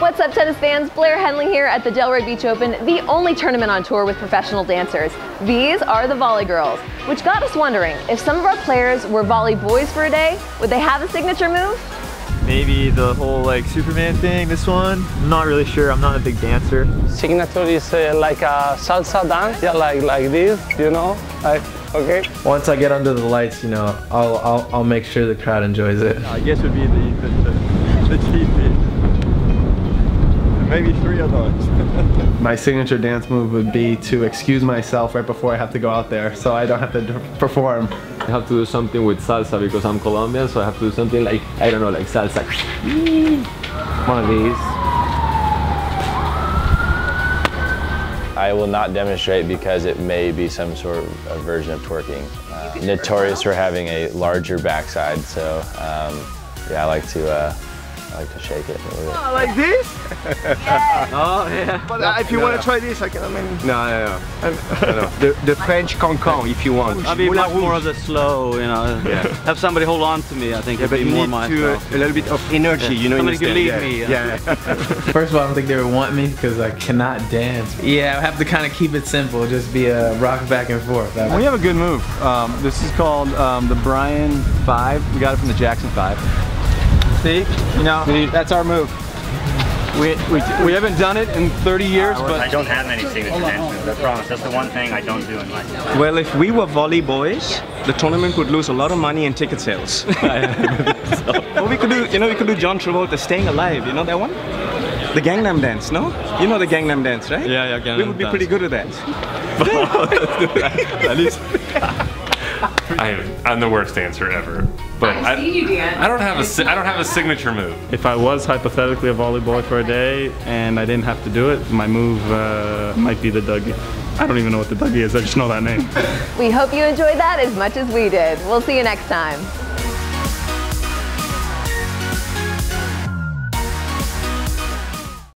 What's up, tennis fans? Blair Henley here at the Delray Beach Open, the only tournament on tour with professional dancers. These are the Volley Girls, which got us wondering if some of our players were volley boys for a day, would they have a signature move? Maybe the whole like Superman thing, this one. I'm not really sure, I'm not a big dancer. Signature is uh, like a salsa dance, yeah, like like this, you know, like, okay. Once I get under the lights, you know, I'll, I'll, I'll make sure the crowd enjoys it. I guess would be the, the, the, the TV. Maybe three of those. My signature dance move would be to excuse myself right before I have to go out there so I don't have to perform. I have to do something with salsa because I'm Colombian, so I have to do something like, I don't know, like salsa. One of these. I will not demonstrate because it may be some sort of version of twerking. Uh, notorious for having a larger backside, so um, yeah, I like to uh, I like to shake it. Oh, like this? Oh, yeah. But uh, if you no, want to no. try this, I can, I mean... No, no, no. no, no. The, the French cancan, if you want. I'll be Moulin much more of the slow, you know. Yeah. Have somebody hold on to me. I think Yeah, but be you more need my to, uh, a little bit of energy, Yeah. you know. Somebody can understand? lead yeah. me, Yeah. First of all, I don't think they would want me because I cannot dance. Yeah, I have to kind of keep it simple, just be a rock back and forth. That- We have a good move. Um, this is called um, the Bryan 5. We got it from the Jackson 5. See? You know, that's our move. We, we, we haven't done it in 30 years, I but I don't have any signature dance moves, I promise. That's the one thing I don't do in life. Well, if we were volley boys, the tournament would lose a lot of money in ticket sales. well, we could do, you know, we could do John Travolta, Staying Alive. You know that one? The Gangnam Dance, no? You know the Gangnam Dance, right? Yeah, yeah, Gangnam We would be Dance. pretty good at that. at least I am, I'm the worst dancer ever. But I, I don't have a si- I don't have a signature move. If I was hypothetically a volleyball for a day and I didn't have to do it, my move uh, might be the Dougie. I don't even know what the Dougie is. I just know that name. We hope you enjoyed that as much as we did. We'll see you next time.